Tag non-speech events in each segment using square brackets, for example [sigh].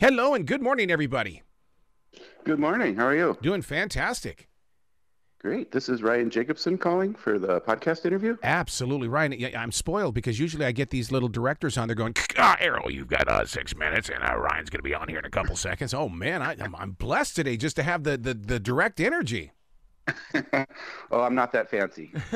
Hello and good morning, everybody. Good morning. How are you? Doing fantastic. Great. This is Ryan Jacobson calling for the podcast interview. Absolutely, Ryan. I'm spoiled because usually I get these little directors on there going, ah, Arroe, you've got uh, six minutes, and uh, Ryan's going to be on here in a couple seconds. Oh man, I, I'm, I'm blessed today just to have the the, the direct energy. [laughs] oh, I'm not that fancy. [laughs]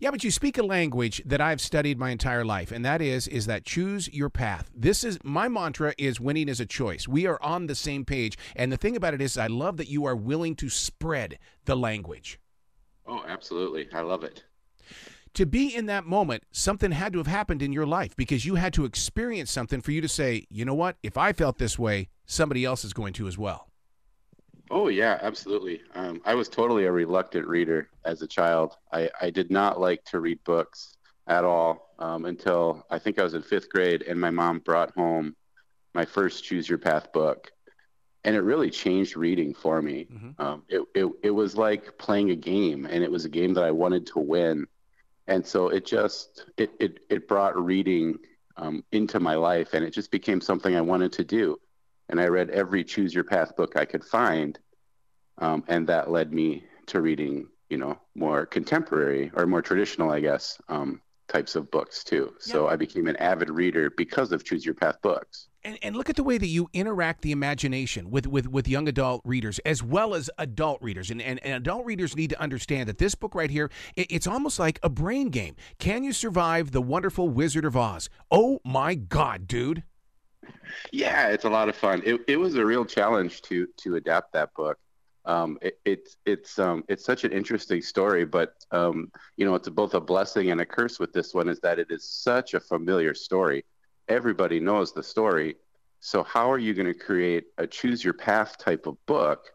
yeah, but you speak a language that I've studied my entire life, and that is is that choose your path. This is my mantra is winning is a choice. We are on the same page, and the thing about it is I love that you are willing to spread the language. Oh, absolutely. I love it. To be in that moment, something had to have happened in your life because you had to experience something for you to say, you know what? If I felt this way, somebody else is going to as well. Oh yeah, absolutely. Um, I was totally a reluctant reader as a child. I, I did not like to read books at all um, until I think I was in fifth grade, and my mom brought home my first Choose Your Path book, and it really changed reading for me. Mm-hmm. Um, it, it it was like playing a game, and it was a game that I wanted to win, and so it just it it, it brought reading um, into my life, and it just became something I wanted to do and I read every Choose Your Path book I could find, um, and that led me to reading, you know, more contemporary or more traditional, I guess, um, types of books too. So I became an avid reader because of Choose Your Path books. And, and look at the way that you interact the imagination with, with, with young adult readers as well as adult readers. And, and, and adult readers need to understand that this book right here, it, it's almost like a brain game. Can you survive the wonderful Wizard of Oz? Oh my God, dude. Yeah, it's a lot of fun. It, it was a real challenge to to adapt that book. Um, it, it's it's um, it's such an interesting story, but um, you know, it's both a blessing and a curse with this one is that it is such a familiar story. Everybody knows the story. So how are you going to create a choose your path type of book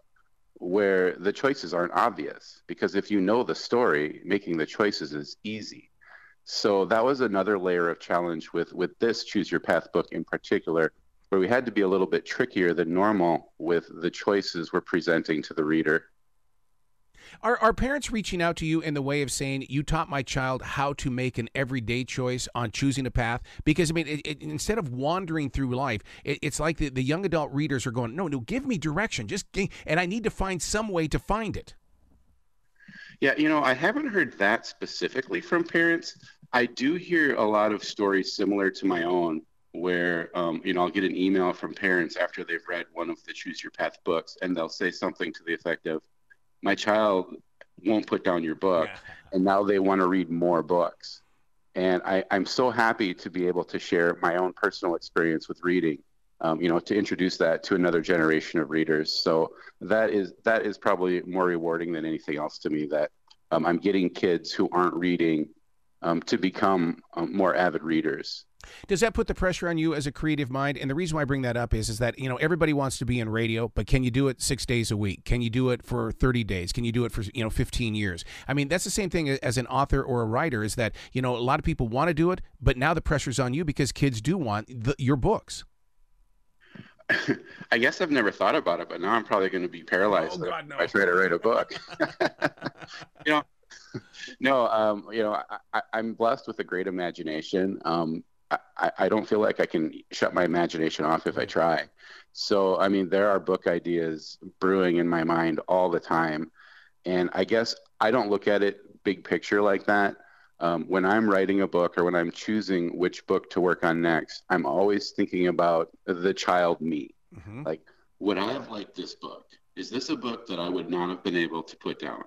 where the choices aren't obvious? Because if you know the story, making the choices is easy. So that was another layer of challenge with with this choose your path book in particular, where we had to be a little bit trickier than normal with the choices we're presenting to the reader. Are, are parents reaching out to you in the way of saying, you taught my child how to make an everyday choice on choosing a path? Because, I mean, it, it, instead of wandering through life, it, it's like the, the young adult readers are going, no, no, give me direction. Just, and I need to find some way to find it. Yeah, you know, I haven't heard that specifically from parents. I do hear a lot of stories similar to my own where um, you know I'll get an email from parents after they've read one of the Choose Your Path books, and they'll say something to the effect of, "My child won't put down your book, yeah. and now they want to read more books." And I, I'm so happy to be able to share my own personal experience with reading. Um, you know, to introduce that to another generation of readers. So that is that is probably more rewarding than anything else to me. That um, I'm getting kids who aren't reading um, to become um, more avid readers. Does that put the pressure on you as a creative mind? And the reason why I bring that up is, is that you know everybody wants to be in radio, but can you do it six days a week? Can you do it for thirty days? Can you do it for you know fifteen years? I mean, that's the same thing as an author or a writer. Is that you know a lot of people want to do it, but now the pressure's on you because kids do want the, your books. [laughs] I guess I've never thought about it, but now I'm probably going to be paralyzed oh, God, no. if I try to write a book. [laughs] [laughs] you know, no, um, you know, I, am blessed with a great imagination. Um, I, I, don't feel like I can shut my imagination off if I try. So, I mean, there are book ideas brewing in my mind all the time. And I guess I don't look at it big picture like that. Um, when I'm writing a book or when I'm choosing which book to work on next, I'm always thinking about the child me. Mm-hmm. Like, would I have liked this book? Is this a book that I would not have been able to put down?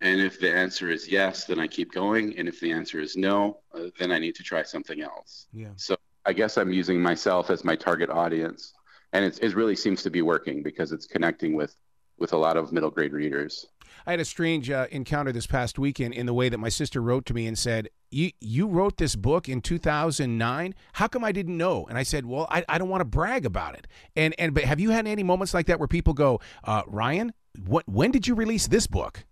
And if the answer is yes, then I keep going. And if the answer is no, uh, then I need to try something else. Yeah. So I guess I'm using myself as my target audience. And it really seems to be working because it's connecting with, with a lot of middle grade readers. I had a strange uh, encounter this past weekend in the way that my sister wrote to me and said, you, you wrote this book in 2009. How come I didn't know? And I said, well, I, I don't want to brag about it. And, and, but have you had any moments like that where people go, uh, Ryan, what, when did you release this book?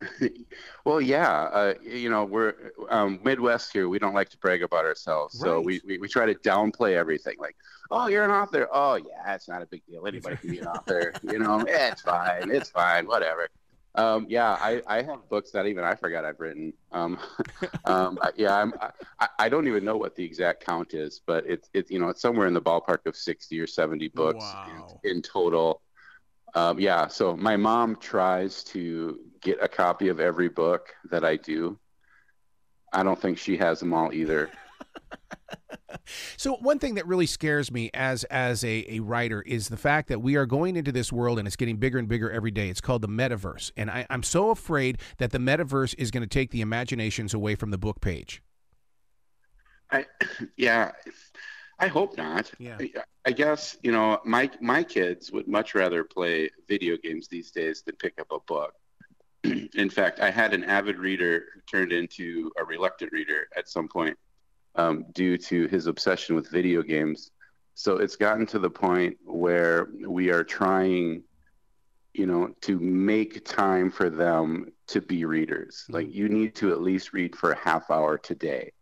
[laughs] well, yeah, uh, you know, we're um, Midwest here. We don't like to brag about ourselves, right. so we, we, we try to downplay everything. Like, oh, you're an author. Oh, yeah, it's not a big deal. Anybody can be an author. You know, yeah, [laughs] it's fine. It's fine. Whatever. Um, yeah, I, I have books that even I forgot I've written. Um, [laughs] um, yeah, I'm, I, I don't even know what the exact count is, but it's it's you know it's somewhere in the ballpark of sixty or seventy books wow. in, in, total. Um, yeah, so my mom tries to get a copy of every book that I do. I don't think she has them all either. [laughs] so one thing that really scares me as as a, a writer is the fact that we are going into this world and it's getting bigger and bigger every day. It's called the metaverse. And I, I'm so afraid that the metaverse is going to take the imaginations away from the book page. I [coughs] yeah. I hope not. Yeah. I guess, you know, my my kids would much rather play video games these days than pick up a book. [clears throat] In fact, I had an avid reader who turned into a reluctant reader at some point um, due to his obsession with video games. So it's gotten to the point where we are trying, you know, to make time for them to be readers. Mm-hmm. Like you need to at least read for a half hour today.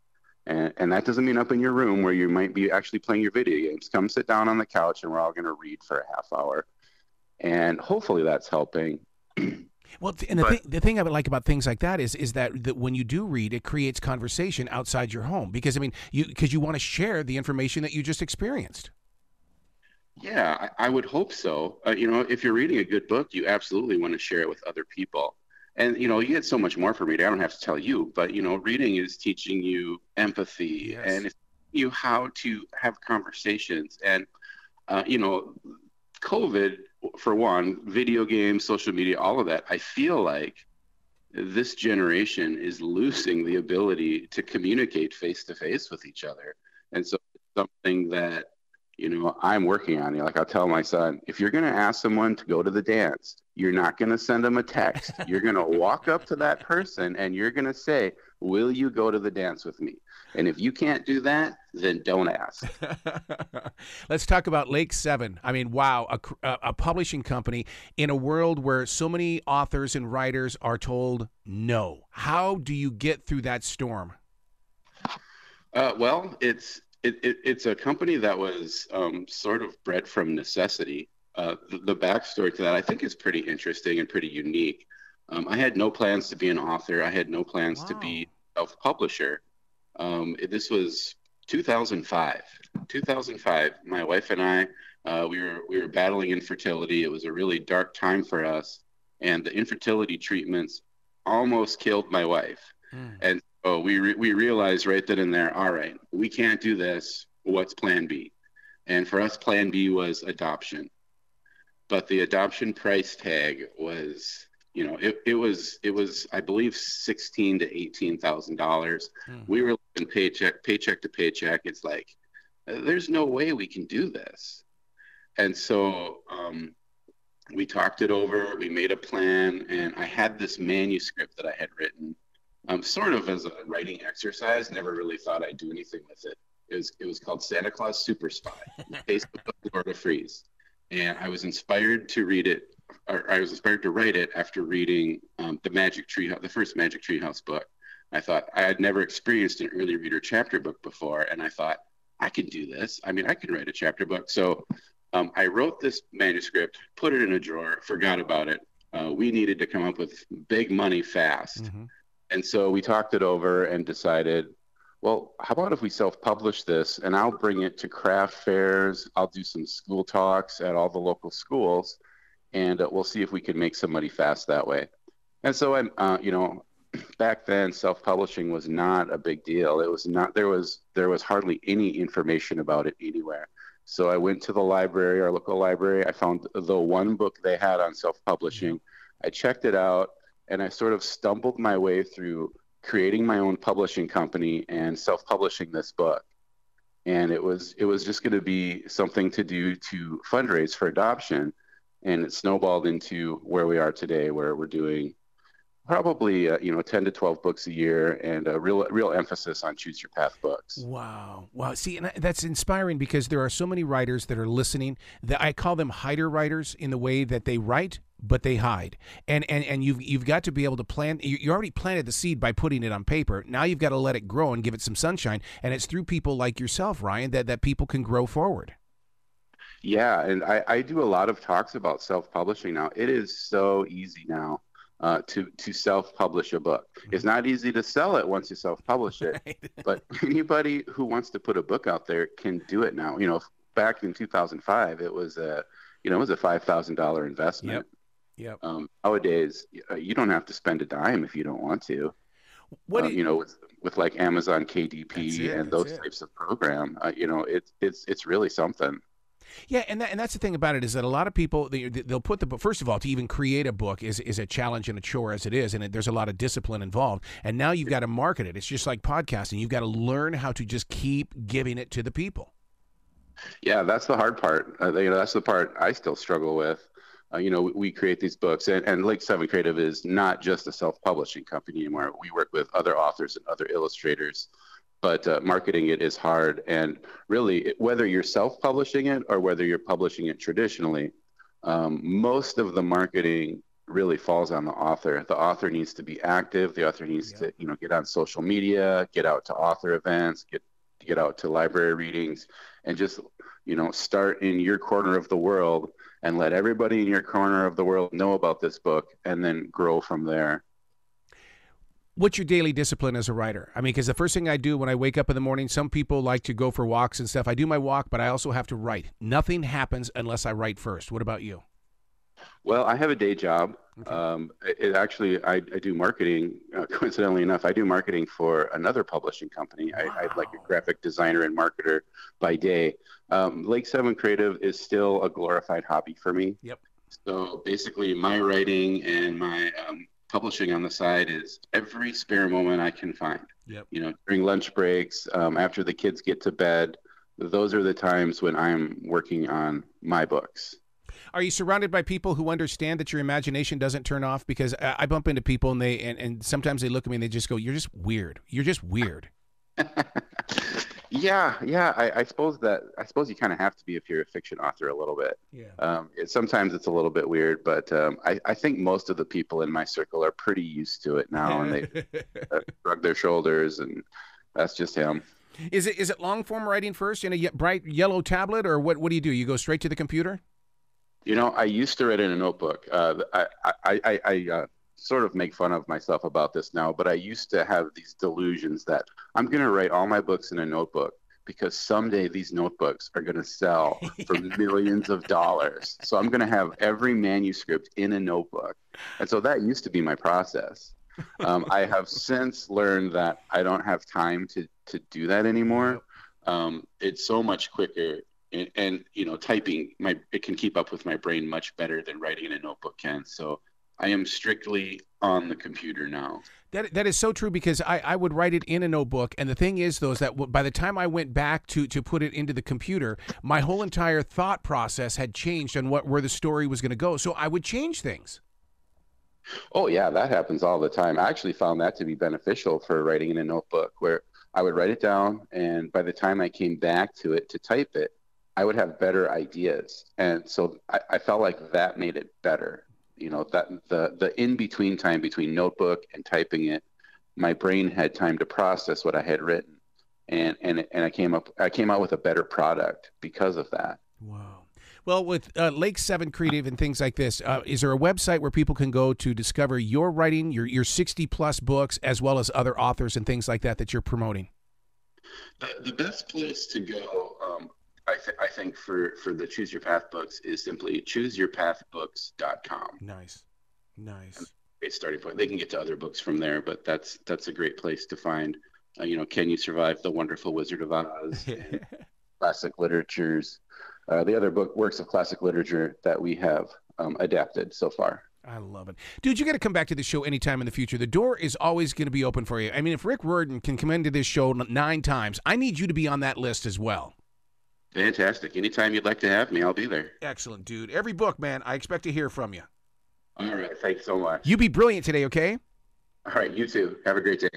And, and that doesn't mean up in your room where you might be actually playing your video games. Come sit down on the couch and we're all going to read for a half hour. And hopefully that's helping. [clears throat] Well, and the, but, thing, the thing I would like about things like that is is that, that when you do read, it creates conversation outside your home because I mean, you because you want to share the information that you just experienced. Yeah, I, I would hope so. Uh, you know, if you're reading a good book, you absolutely want to share it with other people. And you know, you get so much more from reading. I don't have to tell you, but you know, reading is teaching you empathy yes. and you how to have conversations. And uh, you know, COVID for one, video games, social media, all of that, I feel like this generation is losing the ability to communicate face to face with each other. And so something that, you know, I'm working on. It. Like I'll tell my son, if you're going to ask someone to go to the dance, you're not going to send them a text. [laughs] you're going to walk up to that person and you're going to say, will you go to the dance with me? And if you can't do that, then don't ask. [laughs] Let's talk about Lake Seven. I mean, wow, a, a, publishing company in a world where so many authors and writers are told no. How do you get through that storm? Uh, well, it's it, it, it's a company that was um, sort of bred from necessity. Uh, the, the, backstory to that, I think, is pretty interesting and pretty unique. Um, I had no plans to be an author. I had no plans wow. to be a self-publisher. Um, this was 2005. 2005. My wife and I, uh, we were we were battling infertility. It was a really dark time for us, and the infertility treatments almost killed my wife. Mm. And so we re- we realized right then and there, all right, we can't do this. What's Plan B? And for us, Plan B was adoption. But the adoption price tag was you know, it, it was it was I believe sixteen to eighteen thousand dollars. Hmm. We were living paycheck paycheck to paycheck. It's like there's no way we can do this, and so um, we talked it over. We made a plan, and I had this manuscript that I had written, um, sort of as a writing exercise. Never really thought I'd do anything with it. It was it was called Santa Claus Super Spy, [laughs] Facebook of Florida Freeze, and I was inspired to read it or I was inspired to write it after reading um, the Magic Tree, the first Magic Treehouse book. I thought I had never experienced an early reader chapter book before, and I thought I can do this. I mean, I can write a chapter book. So um, I wrote this manuscript, put it in a drawer, forgot about it. Uh, we needed to come up with big money fast, mm-hmm. And so we talked it over and decided. Well, how about if we self-publish this, and I'll bring it to craft fairs. I'll do some school talks at all the local schools, and uh, we'll see if we can make some money fast that way. And so I'm, uh, you know, [clears throat] back then self-publishing was not a big deal. It was not there was there was hardly any information about it anywhere. So I went to the library, our local library. I found the one book they had on self-publishing. I checked it out, and I sort of stumbled my way through creating my own publishing company and self-publishing this book. And it was it was just going to be something to do to fundraise for adoption and it snowballed into where we are today, where we're doing probably uh, you know 10 to 12 books a year and a real real emphasis on choose your path books. Wow. Wow. See and that's inspiring because there are so many writers that are listening that i call them hider writers in the way that they write but they hide. And and and you've you've got to be able to plant you already planted the seed by putting it on paper. Now you've got to let it grow and give it some sunshine. And it's through people like yourself ryan that that people can grow forward. Yeah, and I, I do a lot of talks about self-publishing now. It is so easy now. Uh, to to self-publish a book. Mm-hmm. It's not easy to sell it once you self-publish it, [laughs] right. but [laughs] anybody who wants to put a book out there can do it now. You know, back in 2005, it was a you know it was a five thousand dollar investment. Yep. Yep. Um, nowadays, uh, you don't have to spend a dime if you don't want to. What uh, you, you, know with, with like Amazon KDP it, and those it. types of program, uh, you know, it's it's it's really something. Yeah, and that, and that's the thing about it is that a lot of people they, they'll put the book. First of all, to even create a book is is a challenge and a chore as it is, and it, there's a lot of discipline involved. And now you've got to market it. It's just like podcasting. You've got to learn how to just keep giving it to the people. Yeah, that's the hard part. Uh, you know, that's the part I still struggle with. Uh, you know, we, we, create these books, and, and Lake Seven Creative is not just a self-publishing company anymore. We work with other authors and other illustrators but uh, marketing it is hard. And really, whether you're self publishing it or whether you're publishing it traditionally, um, most of the marketing really falls on the author. The author needs to be active. The author needs yeah. to, you know, get on social media, get out to author events, get get out to library readings, and just, you know, start in your corner of the world and let everybody in your corner of the world know about this book, and then grow from there what's your daily discipline as a writer? I mean, because the first thing I do when I wake up in the morning, some people like to go for walks and stuff. I do my walk, but I also have to write. Nothing happens unless I write first. What about you? Well, I have a day job. Okay. Um, it, it, actually, I, I do marketing. Uh, [laughs] coincidentally enough, I do marketing for another publishing company. Wow. I, am like a graphic designer and marketer by day. Um, Lake Seven Creative is still a glorified hobby for me. Yep. So basically, my writing and my um, publishing on the side is every spare moment I can find. Yep. You know, during lunch breaks, um, after the kids get to bed, those are the times when I'm working on my books. Are you surrounded by people who understand that your imagination doesn't turn off? Because I bump into people and they and, and sometimes they look at me and they just go, "You're just weird. You're just weird." [laughs] Yeah, yeah. I, I suppose that I suppose you kind of have to be if you're a fiction author a little bit. Yeah. Um, it, sometimes it's a little bit weird, but um, I, I think most of the people in my circle are pretty used to it now, and they [laughs] uh, shrug their shoulders, and that's just him. Is it is it long form writing first in a bright yellow tablet, or what? What do you do? You go straight to the computer? You know, I used to write in a notebook. Uh, I I I, I uh, sort of make fun of myself about this now, but I used to have these delusions that I'm going to write all my books in a notebook because someday these notebooks are going to sell for [laughs] millions of dollars. So I'm going to have every manuscript in a notebook. And so that used to be my process. Um, I have [laughs] since learned that I don't have time to, to do that anymore. Um, it's so much quicker. And, and, you know, typing, my it can keep up with my brain much better than writing in a notebook can. So I am strictly on the computer now. That that is so true because I, I would write it in a notebook, and the thing is, though, is that by the time I went back to to put it into the computer, my whole entire thought process had changed on what where the story was going to go. So I would change things. Oh yeah, that happens all the time. I actually found that to be beneficial for writing in a notebook, where I would write it down, and by the time I came back to it to type it, I would have better ideas, and so I, I felt like that made it better you know that the the in between time between notebook and typing it my brain had time to process what i had written. And and and i came up i came out with a better product because of that. Wow. Well with uh, lake seven creative and things like this uh, is there a website where people can go to discover your writing your your 60 plus books as well as other authors and things like that that you're promoting? The, the best place to go um, I, th- I think for, for the Choose Your Path books is simply chooseyourpathbooks.com. Nice. Nice. Great starting point. They can get to other books from there, but that's that's a great place to find, uh, you know, Can You Survive the Wonderful Wizard of Oz, [laughs] classic literatures, uh, the other book works of classic literature that we have um, adapted so far. I love it. Dude, you got to come back to the show anytime in the future. The door is always going to be open for you. I mean, if Rick Riordan can come into this show nine times, I need you to be on that list as well. Fantastic. Anytime you'd like to have me, I'll be there. Excellent, dude. Every book, man, I expect to hear from you. All right. Thanks so much. You be brilliant today, okay? All right. You too. Have a great day.